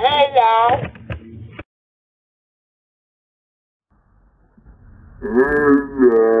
Hello. Hello.